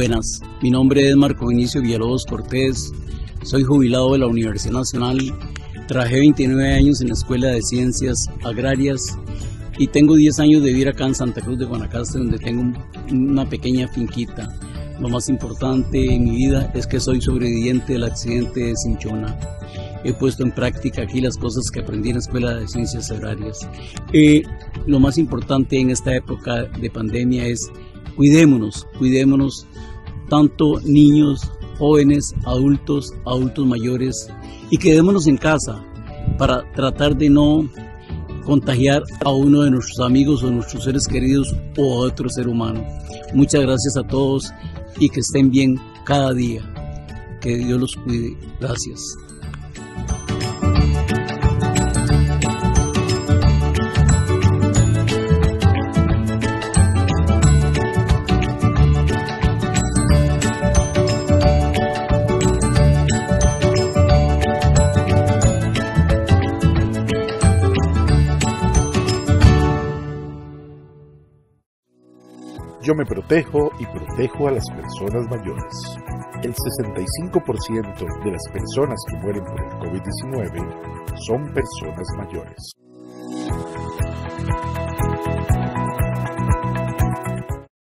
Buenas, mi nombre es Marco Vinicio Villalobos Cortés, soy jubilado de la Universidad Nacional, trabajé 29 años en la Escuela de Ciencias Agrarias y tengo 10 años de vivir acá en Santa Cruz de Guanacaste donde tengo una pequeña finquita. Lo más importante en mi vida es que soy sobreviviente del accidente de Cinchona. He puesto en práctica aquí las cosas que aprendí en la Escuela de Ciencias Agrarias. Eh, lo más importante en esta época de pandemia es cuidémonos, cuidémonos tanto niños, jóvenes, adultos, adultos mayores y quedémonos en casa para tratar de no contagiar a uno de nuestros amigos o nuestros seres queridos o a otro ser humano. Muchas gracias a todos y que estén bien cada día. Que Dios los cuide. Gracias. Yo me protejo y protejo a las personas mayores. El 65% de las personas que mueren por el COVID-19 son personas mayores.